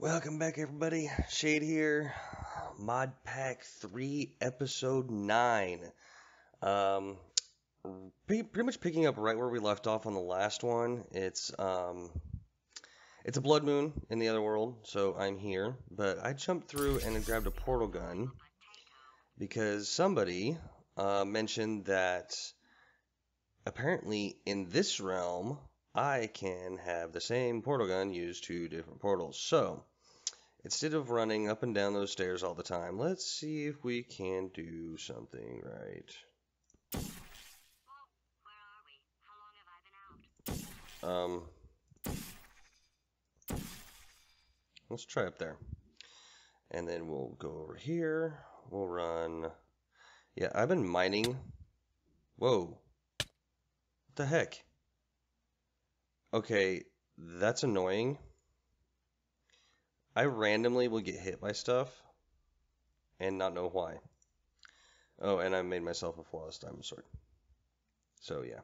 Welcome back, everybody. Shade here. Mod Pack 3, Episode 9. Um, pretty, much picking up right where we left off on the last one. It's, um, it's a blood moon in the other world, so I'm here. But I jumped through and grabbed a portal gun because somebody uh, mentioned that apparently in this realm, I can have the same portal gun use two different portals. So, instead of running up and down those stairs all the time, let's see if we can do something right. Um, let's try up there. And then we'll go over here. We'll run. Yeah, I've been mining. Whoa. What the heck? Okay, that's annoying. I randomly will get hit by stuff and not know why. Oh, and I made myself a flawless diamond sword. So yeah.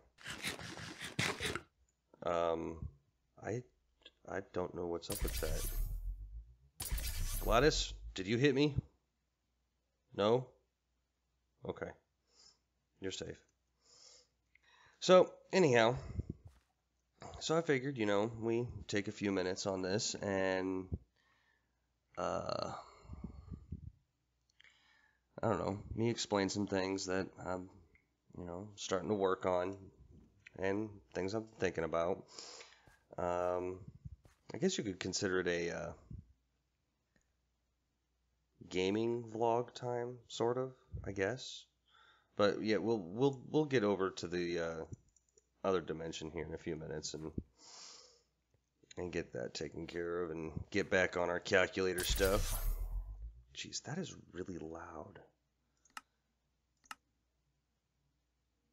Um, I I don't know what's up with that. Gladys, did you hit me? No? Okay. You're safe. So, anyhow, so I figured, you know, we take a few minutes on this and uh I don't know, me explain some things that I'm, you know, starting to work on and things I'm thinking about. Um I guess you could consider it a uh, gaming vlog time, sort of, I guess. But yeah, we'll we'll we'll get over to the uh, other dimension here in a few minutes and and get that taken care of and get back on our calculator stuff. Jeez, that is really loud.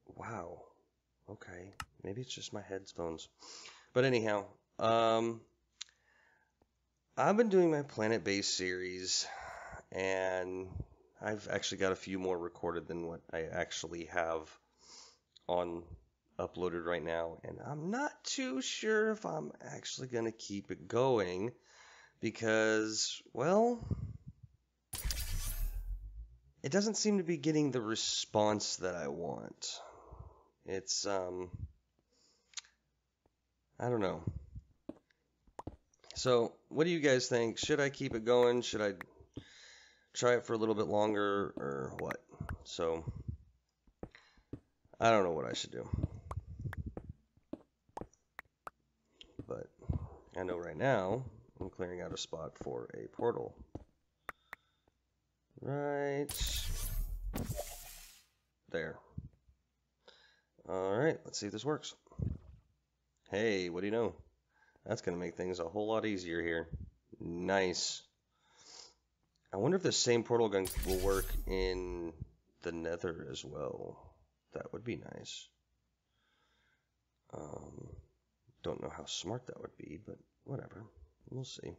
Wow. Okay. Maybe it's just my headphones. But anyhow, um I've been doing my planet-based series and I've actually got a few more recorded than what I actually have on uploaded right now, and I'm not too sure if I'm actually going to keep it going because, well, it doesn't seem to be getting the response that I want. It's, um, I don't know. So, what do you guys think? Should I keep it going? Should I try it for a little bit longer or what? So, I don't know what I should do. I know right now I'm clearing out a spot for a portal. Right there. Alright, let's see if this works. Hey, what do you know? That's going to make things a whole lot easier here. Nice. I wonder if the same portal gun will work in the nether as well. That would be nice. Um, don't know how smart that would be, but whatever. We'll see.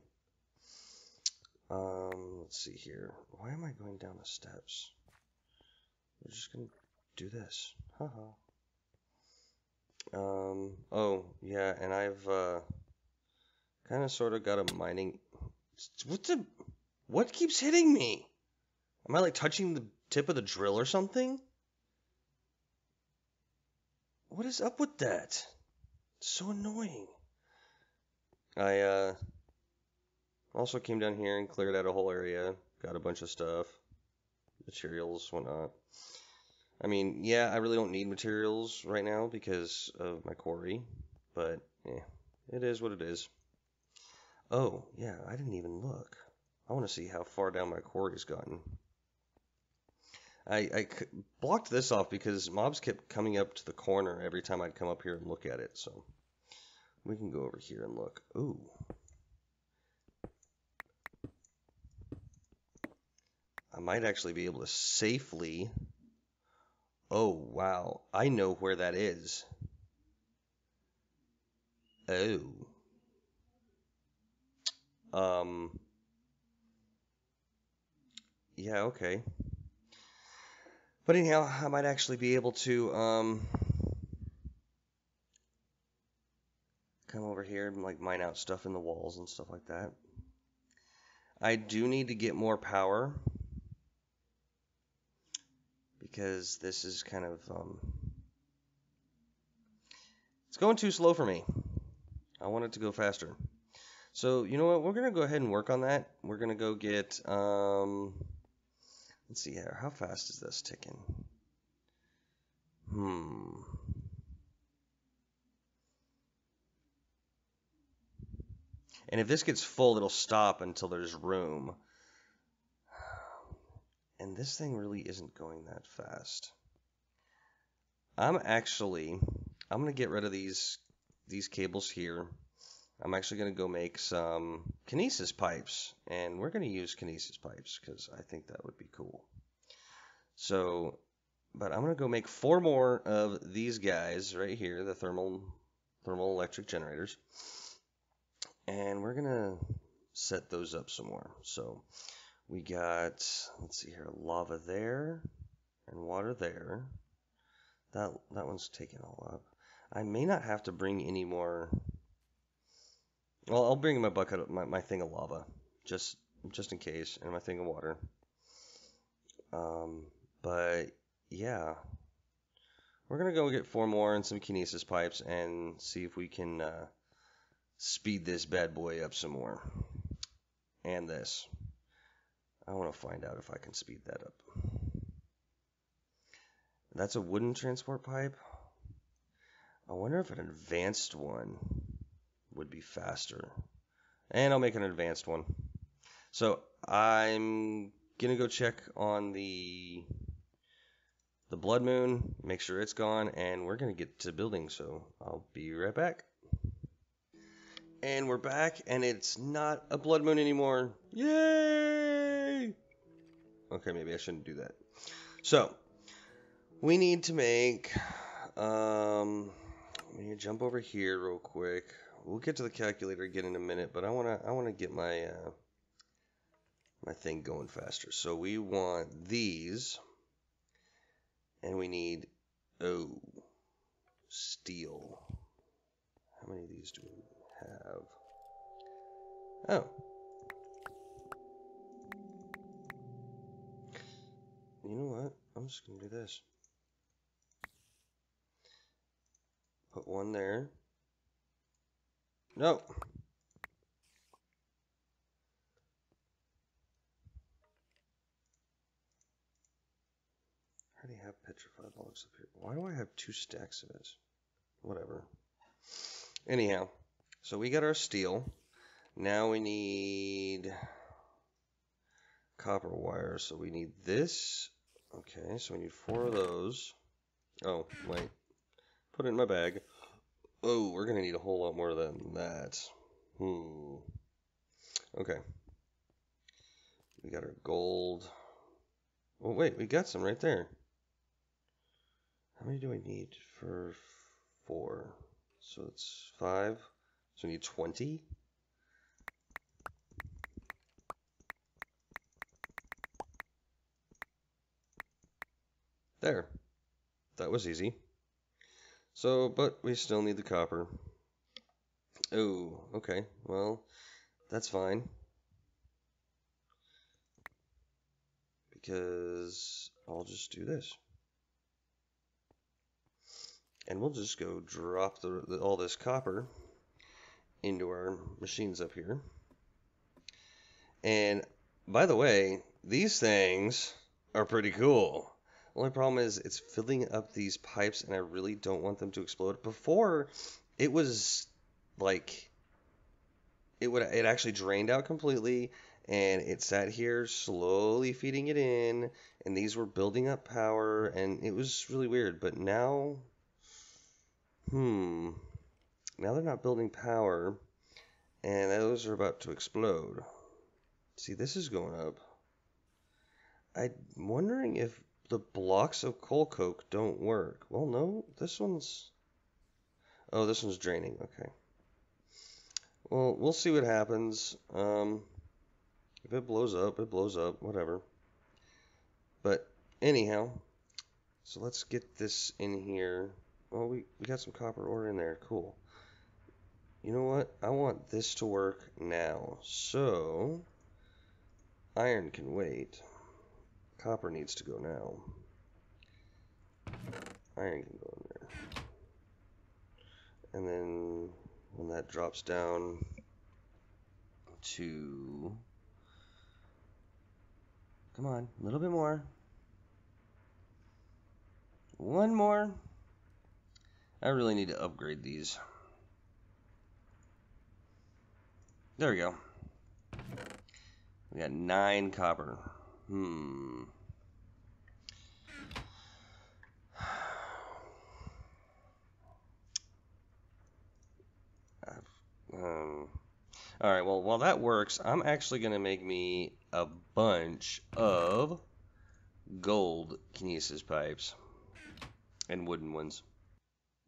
Um, let's see here. Why am I going down the steps? We're just gonna do this. Haha. um, oh, yeah, and I've, uh, kind of sort of got a mining... What the... What keeps hitting me? Am I, like, touching the tip of the drill or something? What is up with that? It's so annoying. I uh, also came down here and cleared out a whole area. Got a bunch of stuff, materials, whatnot. I mean, yeah, I really don't need materials right now because of my quarry, but yeah, it is what it is. Oh, yeah, I didn't even look. I want to see how far down my quarry's gotten. I, I blocked this off because mobs kept coming up to the corner every time I'd come up here and look at it, so we can go over here and look. Ooh. I might actually be able to safely... Oh, wow. I know where that is. Oh. Um... Yeah, okay. But anyhow, I might actually be able to, um... come over here and like mine out stuff in the walls and stuff like that. I do need to get more power because this is kind of um, it's going too slow for me. I want it to go faster. So you know what? We're gonna go ahead and work on that. We're gonna go get um, let's see here. How fast is this ticking? Hmm. And if this gets full, it'll stop until there's room. And this thing really isn't going that fast. I'm actually, I'm going to get rid of these, these cables here. I'm actually going to go make some kinesis pipes. And we're going to use kinesis pipes because I think that would be cool. So, but I'm going to go make four more of these guys right here, the thermal, thermal electric generators and we're gonna set those up some more. So we got, let's see here, lava there and water there. That that one's taken all up. I may not have to bring any more. Well, I'll bring my bucket, my, my thing of lava, just just in case, and my thing of water. Um, but yeah, we're gonna go get four more and some kinesis pipes and see if we can uh, speed this bad boy up some more. And this. I want to find out if I can speed that up. That's a wooden transport pipe. I wonder if an advanced one would be faster. And I'll make an advanced one. So I'm gonna go check on the the blood moon, make sure it's gone, and we're gonna get to building. So I'll be right back. And we're back, and it's not a blood moon anymore. Yay! Okay, maybe I shouldn't do that. So, we need to make. Um, we need to jump over here real quick. We'll get to the calculator again in a minute, but I wanna I wanna get my uh, my thing going faster. So we want these, and we need oh steel. How many of these do we have? Oh. You know what? I'm just going to do this. Put one there. No. I already have petrified logs up here. Why do I have two stacks of it? Whatever. Anyhow, so we got our steel. Now we need copper wire. So we need this. Okay, so we need four of those. Oh, wait. Put it in my bag. Oh, we're going to need a whole lot more than that. Hmm. Okay. We got our gold. Oh, wait, we got some right there. How many do I need for four? So it's five. So we need 20. There. That was easy. So, but we still need the copper. Oh, okay. Well, that's fine. Because I'll just do this. And we'll just go drop the, the, all this copper into our machines up here. And by the way, these things are pretty cool. Only problem is it's filling up these pipes and I really don't want them to explode. Before it was like it would it actually drained out completely and it sat here slowly feeding it in and these were building up power and it was really weird but now hmm now they're not building power, and those are about to explode. See, this is going up. I'm wondering if the blocks of coal coke don't work. Well, no, this one's... Oh, this one's draining. Okay. Well, we'll see what happens. Um, if it blows up, it blows up. Whatever. But anyhow, so let's get this in here. Well, we, we got some copper ore in there. Cool you know what? I want this to work now. So iron can wait. Copper needs to go now. Iron can go in there. And then when that drops down to... Come on, a little bit more. One more. I really need to upgrade these. There we go. We got nine copper. Hmm. Um, all right, well, while that works, I'm actually going to make me a bunch of gold kinesis pipes and wooden ones.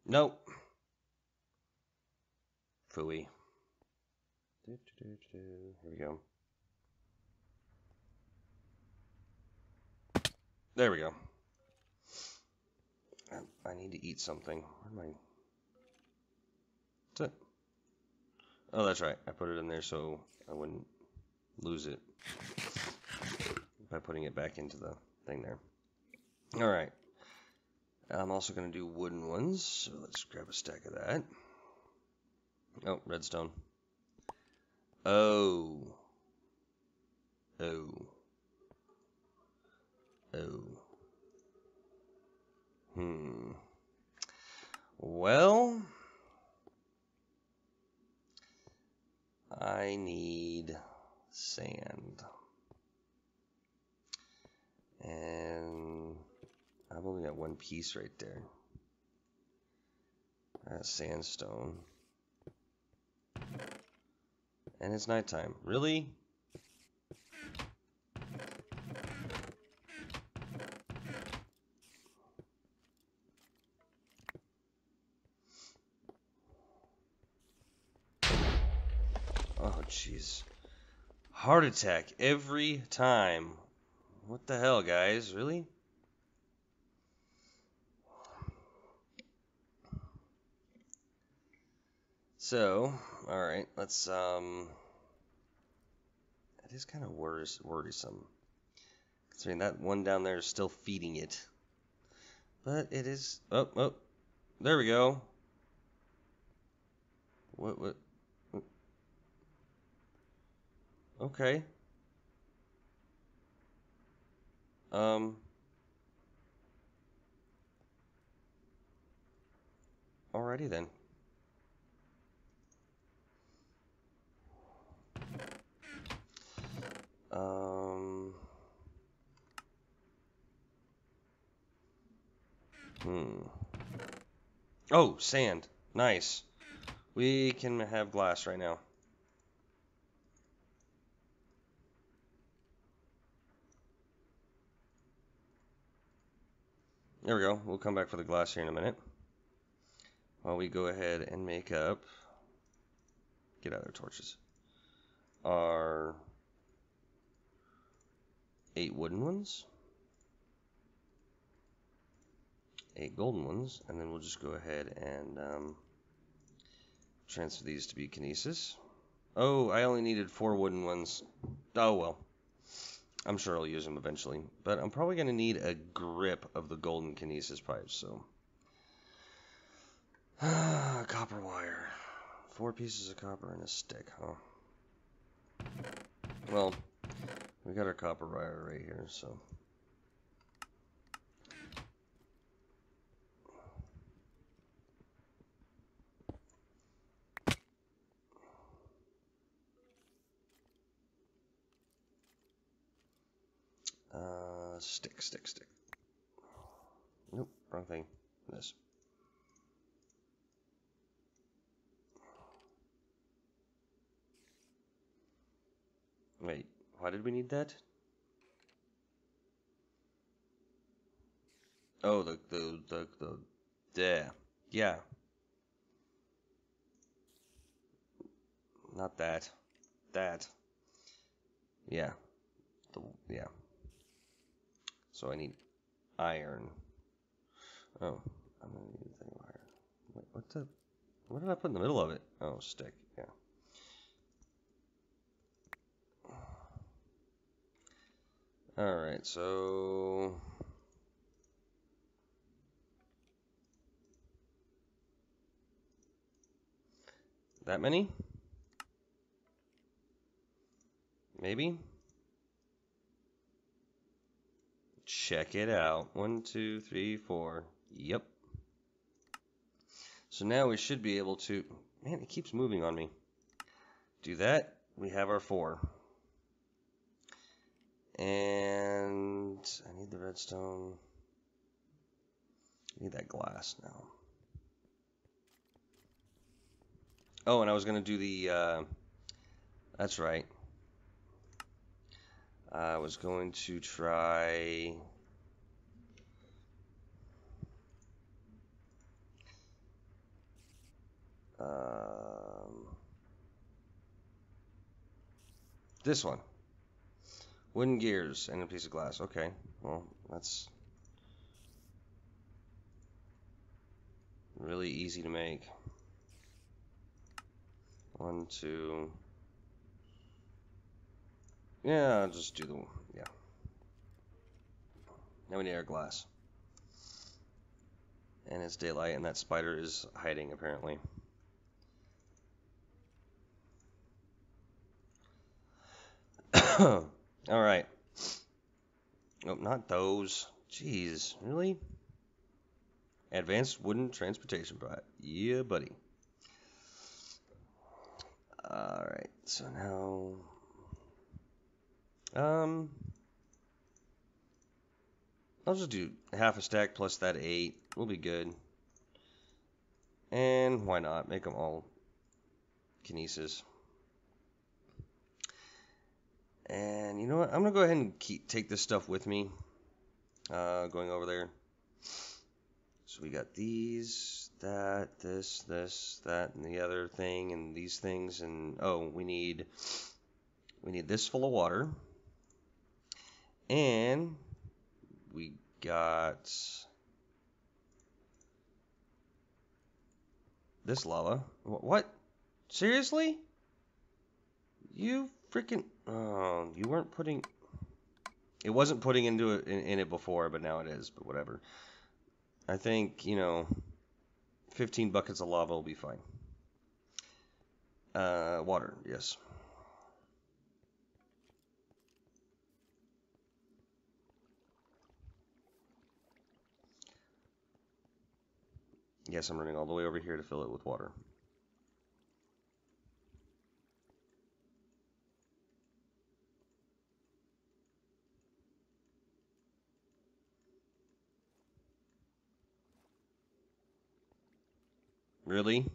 Nope. Fooey. Here we go. There we go. Um, I need to eat something. Where am I? What's it? Oh, that's right. I put it in there so I wouldn't lose it by putting it back into the thing there. All right. I'm also going to do wooden ones, so let's grab a stack of that. Oh, redstone. Oh. Oh. Oh. Hmm. Well, I need sand. And I've only got one piece right there. That's sandstone. And it's nighttime. Really? Oh, jeez. Heart attack every time. What the hell, guys? Really? So, alright, let's, um... It is kind of worrisome. Considering that one down there is still feeding it. But it is... Oh, oh. There we go. What, what? Okay. Um. Alrighty then. Um. Hmm. Oh, sand. Nice. We can have glass right now. There we go. We'll come back for the glass here in a minute. While we go ahead and make up... Get out of torches. Our eight wooden ones. Eight golden ones. And then we'll just go ahead and um, transfer these to be kinesis. Oh, I only needed four wooden ones. Oh, well. I'm sure I'll use them eventually. But I'm probably going to need a grip of the golden kinesis pipes, so. copper wire. Four pieces of copper and a stick, huh? Well, we got our copper wire right here, so. Uh, stick, stick, stick. Nope, wrong thing. This. Wait, why did we need that? Oh, the, the, the, the, there. Yeah. Not that. That. Yeah. The, yeah. So I need iron. Oh, I'm gonna need a thing of iron. Wait, what the? What did I put in the middle of it? Oh, stick. Yeah. Alright, so... That many? Maybe? Check it out. One, two, three, four. Yep. So now we should be able to... Man, it keeps moving on me. Do that. We have our four. And I need the redstone. I need that glass now. Oh, and I was going to do the... Uh, that's right. I was going to try... Um, this one. Wooden gears and a piece of glass. Okay, well, that's really easy to make. One, two. Yeah, I'll just do the, yeah. Now we need our glass. And it's daylight, and that spider is hiding, apparently. All right. Nope, not those. Jeez, really? Advanced wooden transportation bot. Yeah, buddy. All right. So now, um, I'll just do half a stack plus that eight. We'll be good. And why not make them all kinesis? And you know what? I'm going to go ahead and keep, take this stuff with me. Uh, going over there. So we got these, that, this, this, that, and the other thing, and these things, and oh, we need we need this full of water, and we got this lava. What? Seriously? You freaking Oh, you weren't putting. It wasn't putting into it in, in, it before, but now it is. But whatever. I think you know, 15 buckets of lava will be fine. Uh, water, yes. Yes, I'm running all the way over here to fill it with water. Really?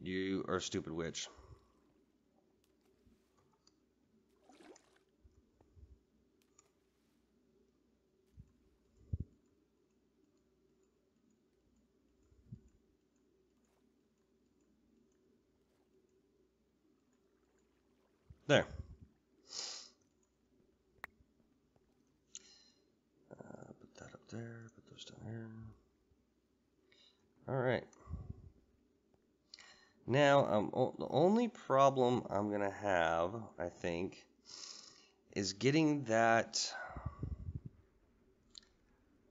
You are a stupid witch. There. Uh, put that up there, put those down there. All right. Now, um, the only problem I'm going to have, I think, is getting that,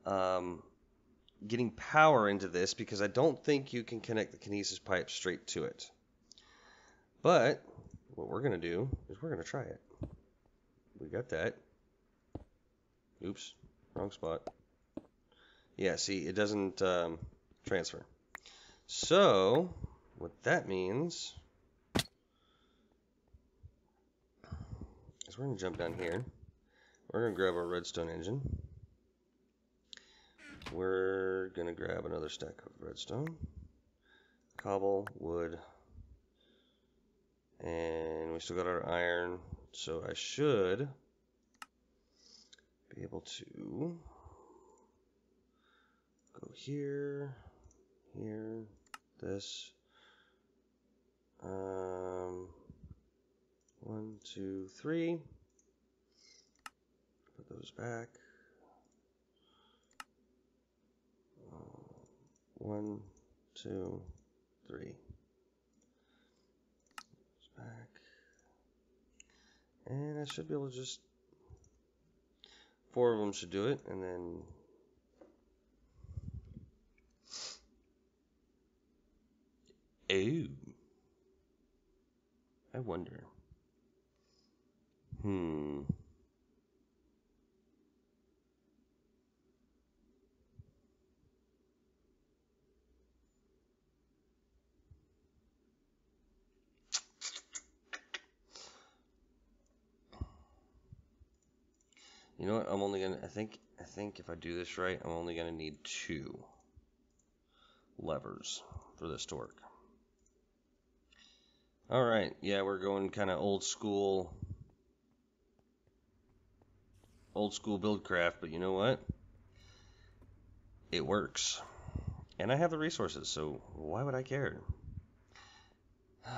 um, getting power into this because I don't think you can connect the kinesis pipe straight to it. But what we're going to do is we're going to try it. We got that. Oops, wrong spot. Yeah, see, it doesn't, um, transfer. So, what that means is we're going to jump down here. We're going to grab our redstone engine. We're going to grab another stack of redstone, cobble, wood, and we still got our iron. So I should be able to go here here, this, um, one, two, three, put those back, uh, one, two, three, back, and I should be able to just Four of them should do it, and then Oh. I wonder. Hmm. You know what? I'm only gonna. I think. I think if I do this right, I'm only gonna need two levers for this to work. All right. Yeah, we're going kind of old school. Old school buildcraft, but you know what? It works. And I have the resources, so why would I care?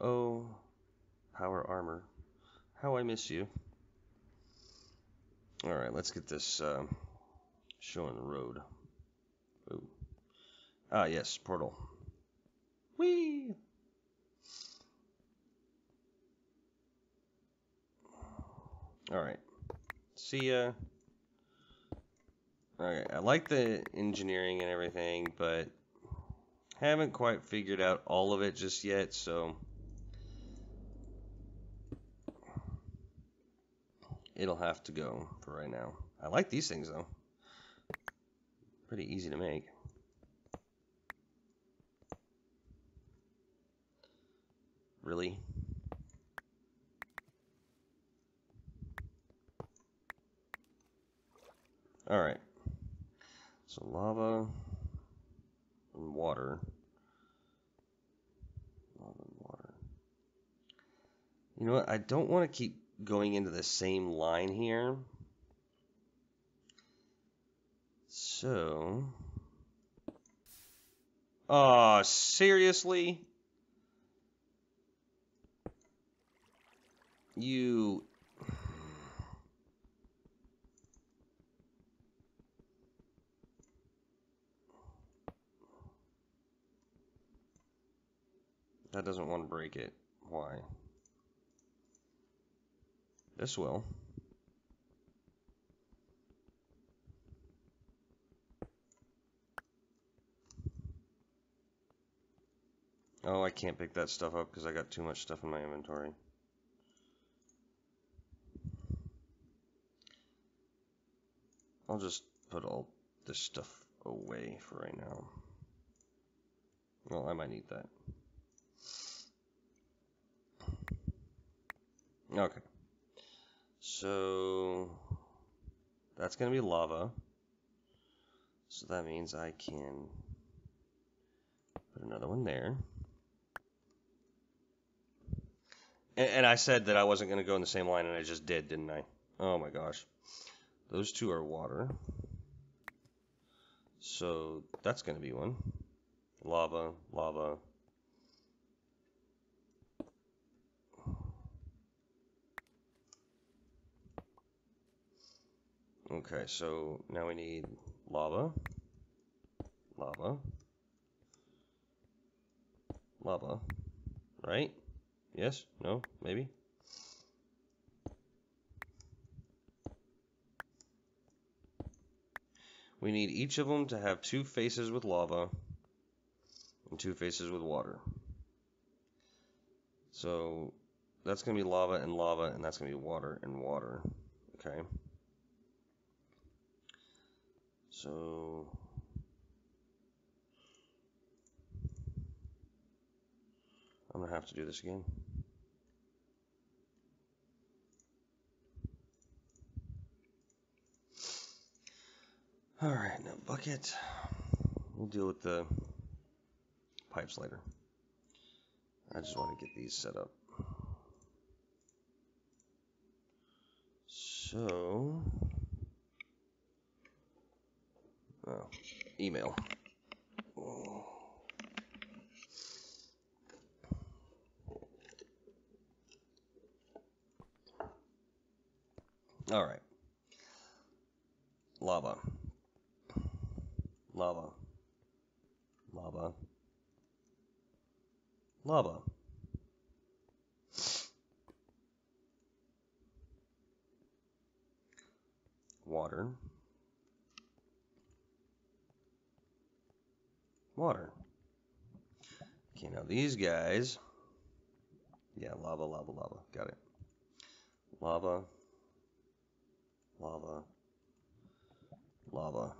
oh, power armor. How I miss you. All right, let's get this uh, showing the road. Ooh. Ah, yes, portal. Whee! All right. See ya. Alright, I like the engineering and everything, but haven't quite figured out all of it just yet, so it'll have to go for right now. I like these things though. Pretty easy to make. Really? Alright. So lava and water. Lava and water. You know what? I don't want to keep going into the same line here. So... Oh, seriously? You... That doesn't want to break it. Why? This will. Oh, I can't pick that stuff up because I got too much stuff in my inventory. I'll just put all this stuff away for right now. Well, I might need that. Okay. So that's going to be lava. So that means I can put another one there. And, and I said that I wasn't going to go in the same line, and I just did, didn't I? Oh my gosh. Those two are water. So that's going to be one. Lava, lava, Okay, so now we need lava, lava, lava, right? Yes? No? Maybe? We need each of them to have two faces with lava and two faces with water. So that's going to be lava and lava, and that's going to be water and water. Okay. So I'm going to have to do this again. All right, now bucket. We'll deal with the pipes later. I just want to get these set up. So Oh, email. All right. Lava. Lava. Lava. Lava. water, water. Okay, now these guys, yeah, lava, lava, lava, got it. Lava, lava, lava.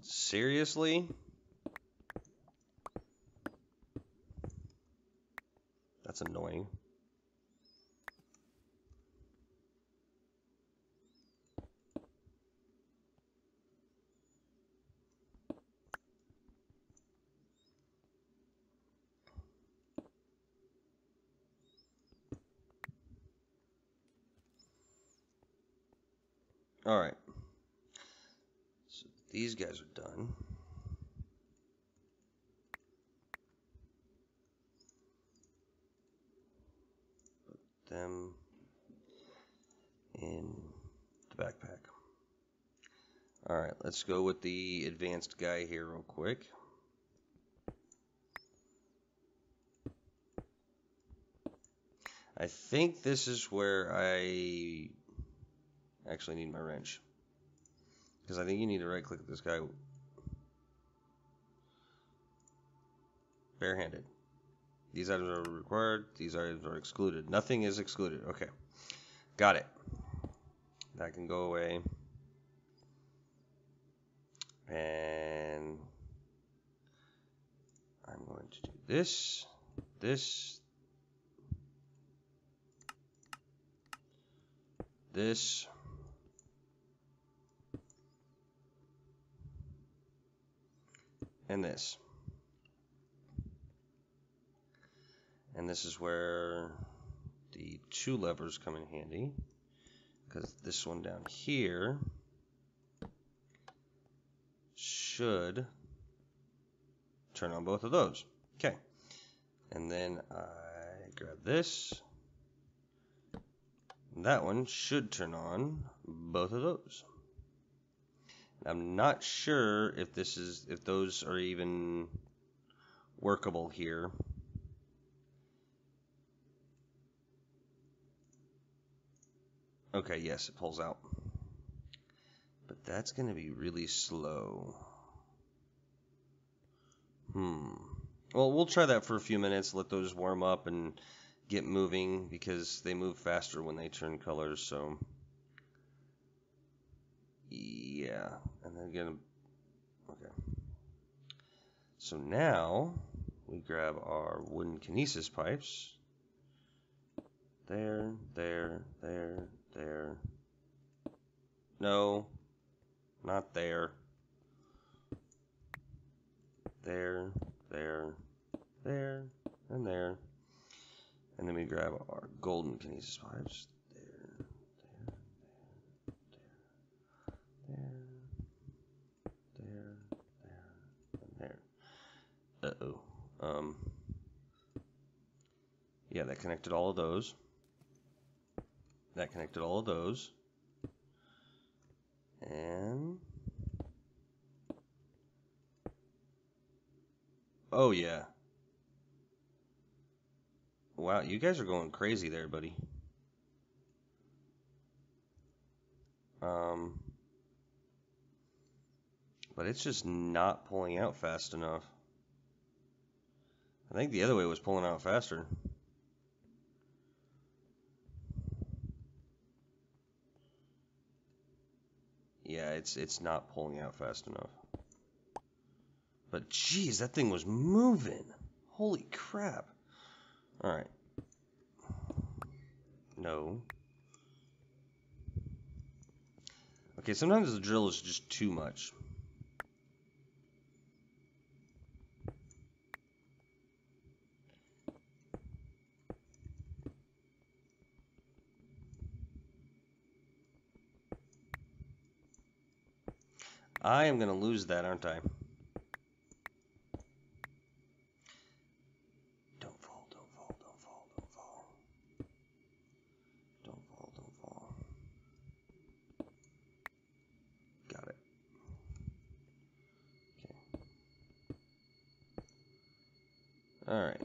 Seriously? All right. So these guys are done. Them in the backpack. All right, let's go with the advanced guy here real quick. I think this is where I actually need my wrench. Because I think you need to right click this guy barehanded. These items are required, these items are excluded. Nothing is excluded. Okay. Got it. That can go away. And I'm going to do this, this, this, and this. And this is where the two levers come in handy because this one down here should turn on both of those. Okay. And then I grab this. That one should turn on both of those. I'm not sure if this is if those are even workable here. Okay, yes, it pulls out. But that's going to be really slow. Hmm. Well, we'll try that for a few minutes, let those warm up and get moving because they move faster when they turn colors, so yeah, and then again, okay. So now we grab our wooden kinesis pipes. There, there, there, there. No, not there. There, there, there, and there. And then we grab our golden kinesis pipes. There, there, there, there, there, there, and there. Uh-oh. Um, yeah, that connected all of those. That connected all of those. And... Oh, yeah. Wow, you guys are going crazy there, buddy. Um, but it's just not pulling out fast enough. I think the other way was pulling out faster. Yeah, it's it's not pulling out fast enough. But geez, that thing was moving. Holy crap. Alright. No. Okay, sometimes the drill is just too much. I am going to lose that, aren't I? Don't fall, don't fall, don't fall, don't fall. Don't fall, don't fall. Got it. Okay. Alright.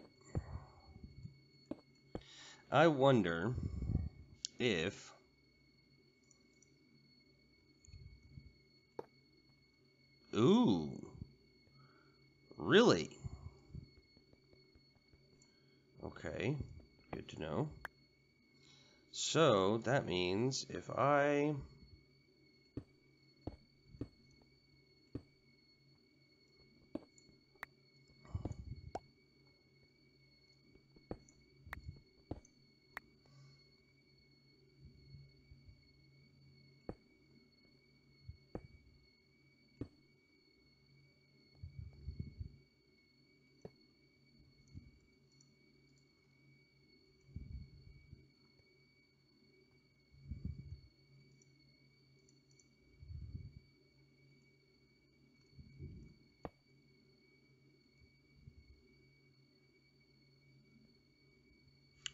I wonder if that means if I...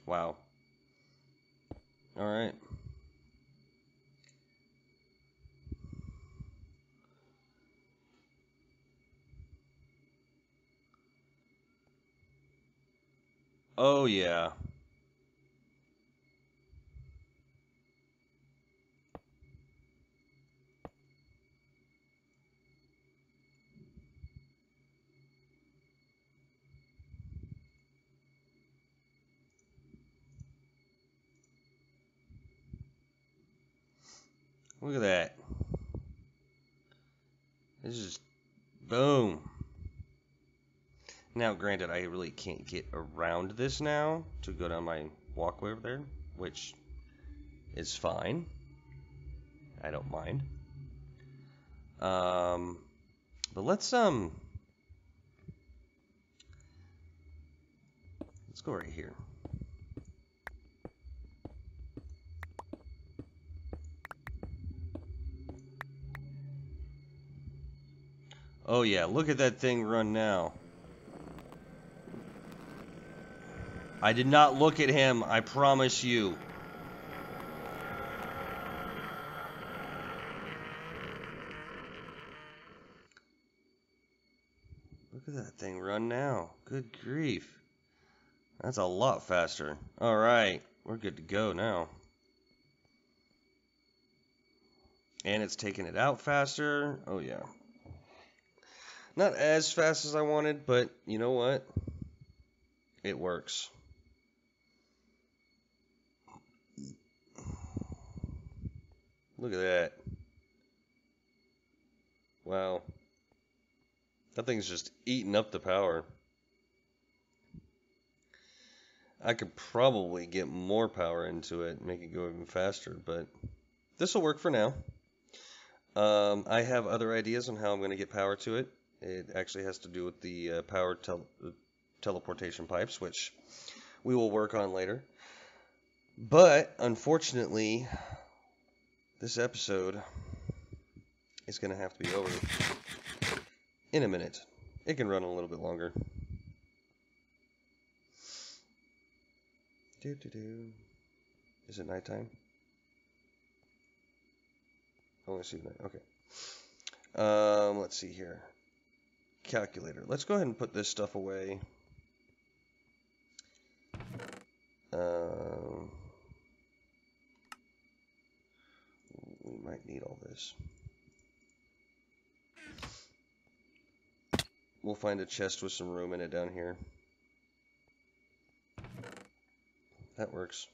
Wow. All right. Oh, yeah. Look at that. This is boom. Now, granted, I really can't get around this now to go down my walkway over there, which is fine. I don't mind. Um, but let's um, let's go right here. Oh yeah, look at that thing run now. I did not look at him, I promise you. Look at that thing run now. Good grief. That's a lot faster. Alright, we're good to go now. And it's taking it out faster. Oh yeah. Not as fast as I wanted, but you know what? It works. Look at that. Wow. That thing's just eating up the power. I could probably get more power into it make it go even faster, but this will work for now. Um, I have other ideas on how I'm going to get power to it. It actually has to do with the uh, power tel teleportation pipes, which we will work on later. But unfortunately, this episode is going to have to be over in a minute. It can run a little bit longer. Do do do. Is it nighttime? I see night. Okay. Um, let's see here calculator. Let's go ahead and put this stuff away. Um, we might need all this. We'll find a chest with some room in it down here. That works.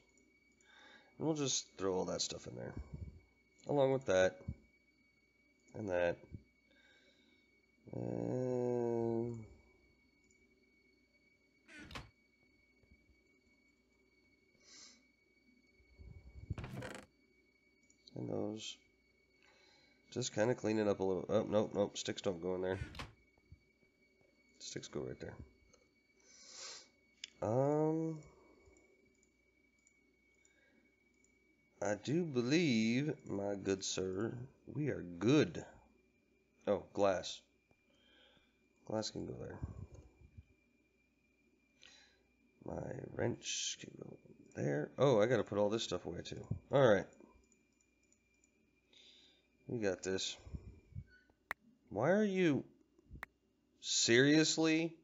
And we'll just throw all that stuff in there. Along with that. And that. And those. Just kind of clean it up a little. Oh, nope, nope. Sticks don't go in there. Sticks go right there. Um, I do believe, my good sir, we are good. Oh, glass. Glass can go there. My wrench can go there. Oh, I gotta put all this stuff away too. Alright. We got this. Why are you... Seriously?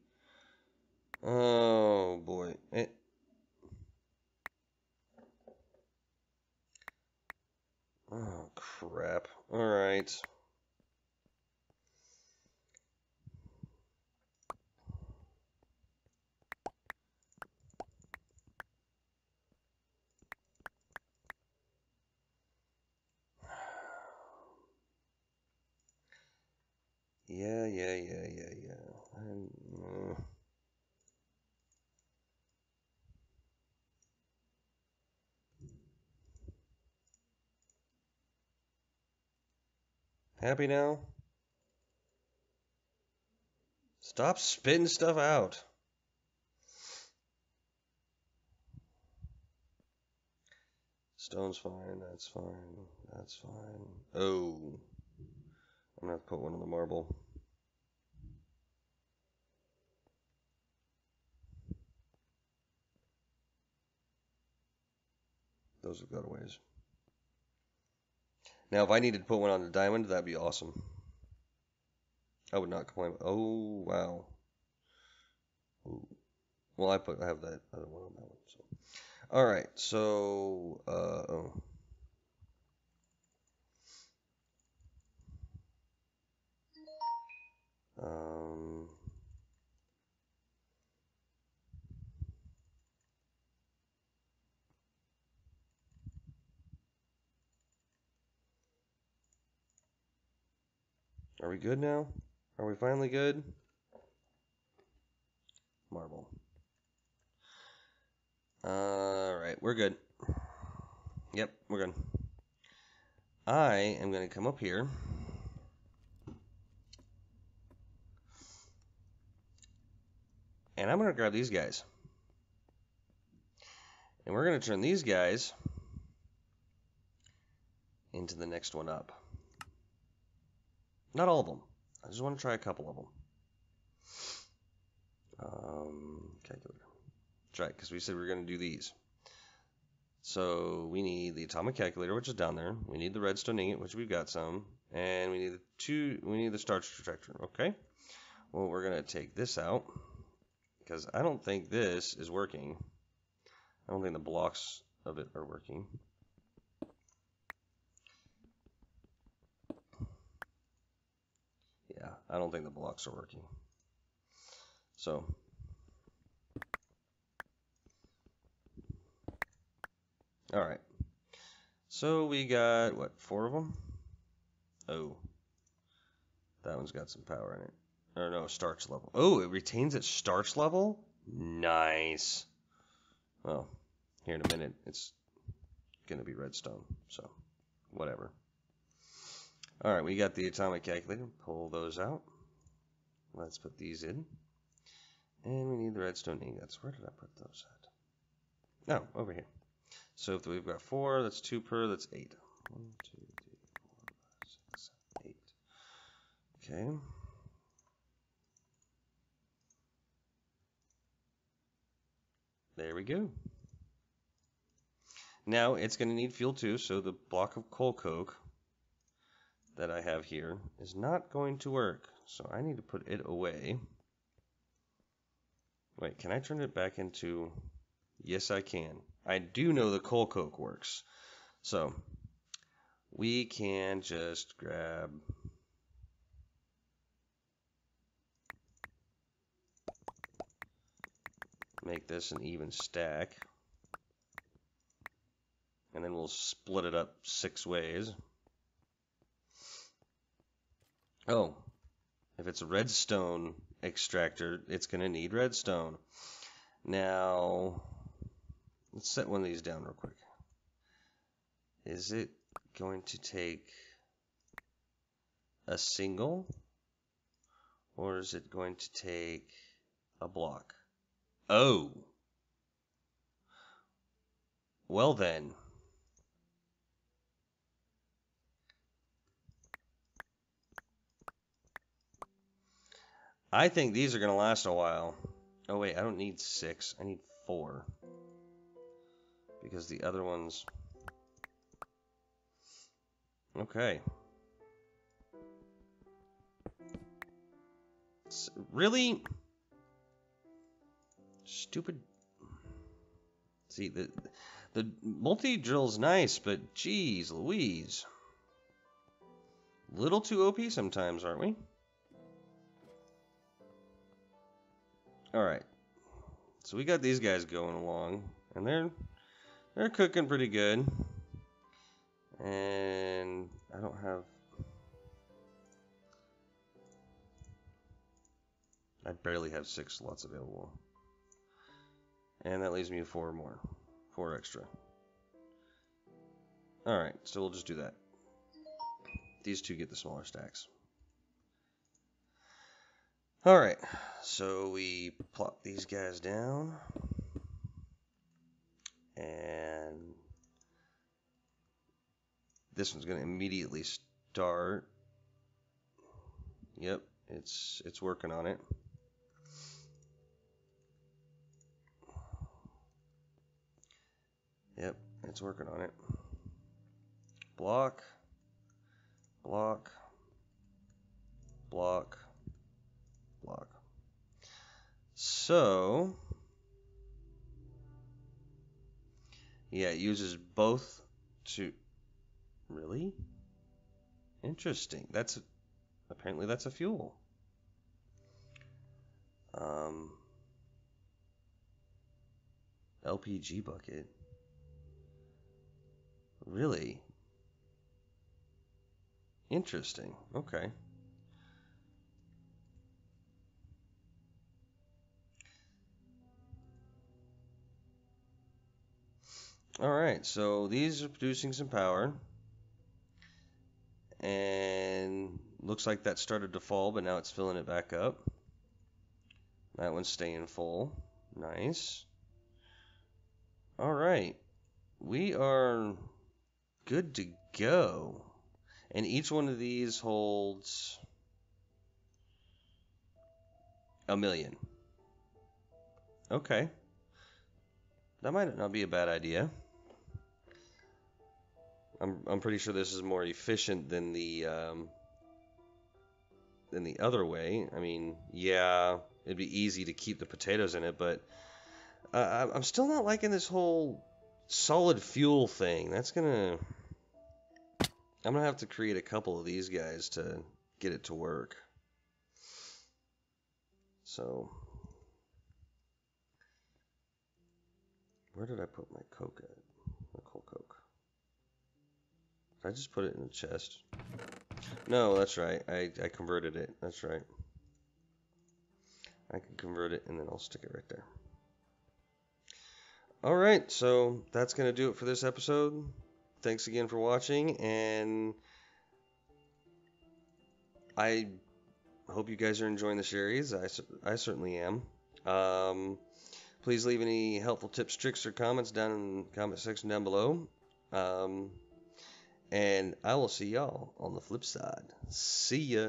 Oh boy. It... Oh crap. Alright. Yeah, yeah, yeah, yeah, yeah. I'm, uh... Happy now? Stop spitting stuff out. Stone's fine, that's fine, that's fine. Oh. I'm gonna have to put one on the marble. Those have got a ways. Now, if I needed to put one on the diamond, that'd be awesome. I would not complain. Oh, wow. Ooh. Well, I put I have that other one on that one. So, all right. So, uh, oh. Um, are we good now? Are we finally good? Marble. All right, we're good. Yep, we're good. I am going to come up here. And I'm going to grab these guys. And we're going to turn these guys into the next one up. Not all of them. I just want to try a couple of them. Um, calculator. That's right, because we said we are going to do these. So we need the atomic calculator, which is down there. We need the redstone ingot, which we've got some, and we need the two. We need the starch extractor. Okay. Well, we're going to take this out because I don't think this is working. I don't think the blocks of it are working. Yeah, I don't think the blocks are working. So, all right. So we got, what, four of them? Oh, that one's got some power in it. Or no, starch level. Oh, it retains its starch level? Nice. Well, here in a minute, it's going to be redstone. So, whatever. All right, we got the atomic calculator. Pull those out. Let's put these in. And we need the redstone ingots. Where did I put those at? No, over here. So if we've got four, that's two per, that's eight. One, two, three, four, five, six, seven, eight. Okay. There we go. Now it's going to need fuel too, so the block of coal coke that I have here is not going to work. So I need to put it away. Wait, can I turn it back into... Yes, I can. I do know the coal coke works. So we can just grab make this an even stack. And then we'll split it up six ways. Oh, if it's a redstone extractor, it's going to need redstone. Now, let's set one of these down real quick. Is it going to take a single? Or is it going to take a block? Oh. Well then. I think these are going to last a while. Oh wait, I don't need six. I need four. Because the other ones... Okay. It's Really? stupid. See the the multi drill's nice, but geez, Louise, little too OP sometimes, aren't we? All right, so we got these guys going along, and they're they're cooking pretty good. And I don't have. I barely have six slots available. And that leaves me four more. Four extra. Alright, so we'll just do that. These two get the smaller stacks. Alright, so we plop these guys down. And this one's going to immediately start. Yep, it's it's working on it. Yep, it's working on it. Block, block, block, block. So, yeah, it uses both to. Really? Interesting. That's apparently that's a fuel. Um, LPG bucket. Really? Interesting. Okay. All right, so these are producing some power. And looks like that started to fall, but now it's filling it back up. That one's staying full. Nice. All right. We are good to go. And each one of these holds a million. Okay. That might not be a bad idea. I'm I'm pretty sure this is more efficient than the um, than the other way. I mean, yeah, it'd be easy to keep the potatoes in it, but uh, I'm still not liking this whole solid fuel thing. That's gonna I'm gonna have to create a couple of these guys to get it to work. So where did I put my coke I just put it in the chest? No, that's right. I, I converted it. That's right. I can convert it and then I'll stick it right there. All right, so that's going to do it for this episode thanks again for watching, and I hope you guys are enjoying the series. I, I certainly am. Um, please leave any helpful tips, tricks, or comments down in the comment section down below. Um, and I will see y'all on the flip side. See ya.